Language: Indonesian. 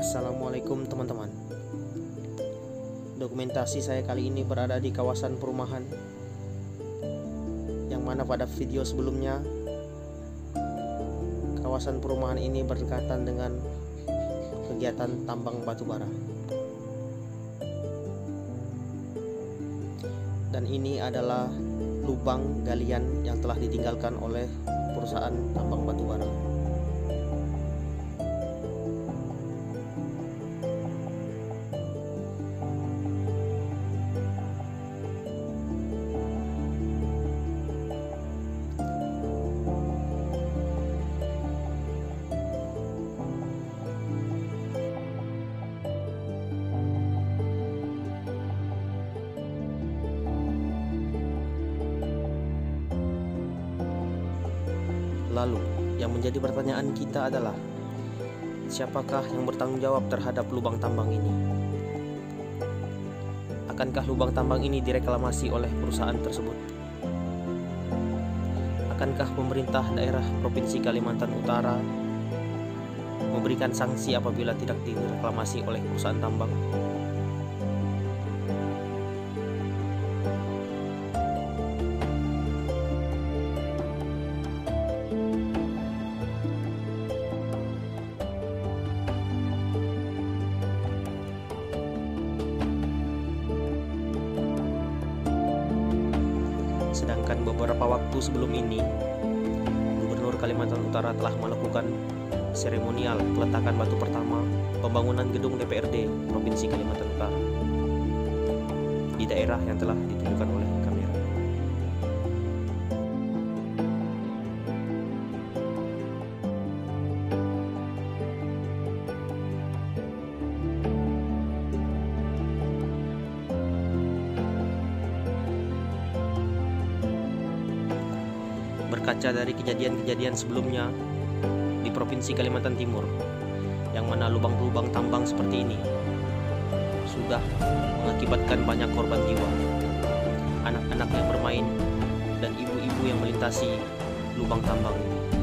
Assalamualaikum teman-teman. Dokumentasi saya kali ini berada di kawasan perumahan. Yang mana pada video sebelumnya Kawasan perumahan ini berdekatan dengan kegiatan tambang batu bara. Dan ini adalah lubang galian yang telah ditinggalkan oleh perusahaan tambang batu bara Lalu, yang menjadi pertanyaan kita adalah siapakah yang bertanggung jawab terhadap lubang tambang ini? Akankah lubang tambang ini direklamasi oleh perusahaan tersebut? Akankah pemerintah daerah Provinsi Kalimantan Utara memberikan sanksi apabila tidak direklamasi oleh perusahaan tambang? Sedangkan beberapa waktu sebelum ini, Gubernur Kalimantan Utara telah melakukan seremonial peletakan batu pertama pembangunan gedung DPRD Provinsi Kalimantan Utara di daerah yang telah ditunjukkan oleh Berkaca dari kejadian-kejadian sebelumnya di Provinsi Kalimantan Timur, yang mana lubang-lubang tambang seperti ini sudah mengakibatkan banyak korban jiwa, anak-anak yang bermain, dan ibu-ibu yang melintasi lubang tambang ini.